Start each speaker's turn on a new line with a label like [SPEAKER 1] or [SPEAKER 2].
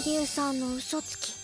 [SPEAKER 1] デュウさんの嘘つき。